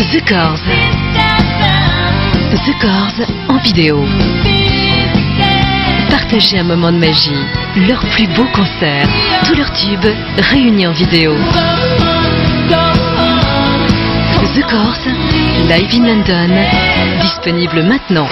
The Corrs. The Corrs en vidéo. Partagez un moment de magie, leur plus beau concert, tous leurs tubes réunis en vidéo. The Corrs, live in London, disponible maintenant.